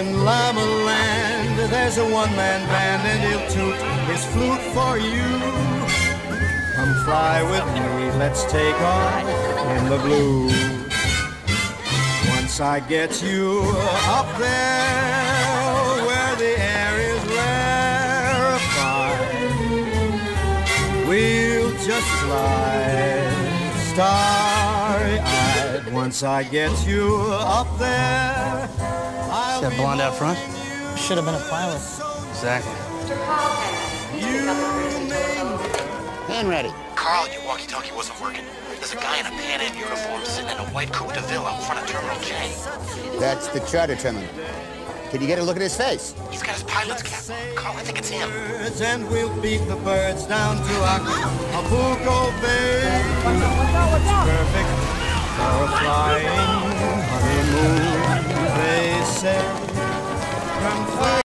In Llama Land, there's a one-man band and he'll toot his flute for you. Come fly with me, let's take off in the blue. Once I get you up there where the air is rarefied, we'll just fly starry-eyed. Once I get you up there, that blonde out front? Should have been a pilot. Exactly. And ready. Carl, your walkie-talkie wasn't working. There's a guy in a Pan Am uniform sitting in a white Coupe de Ville out front of Terminal J. That's the charter terminal. Can you get a look at his face? He's got his pilot's cap on. Carl, I think it's him. and we'll beat the birds down to Acapulco Bay. It's perfect for a flying honeymoon, they say.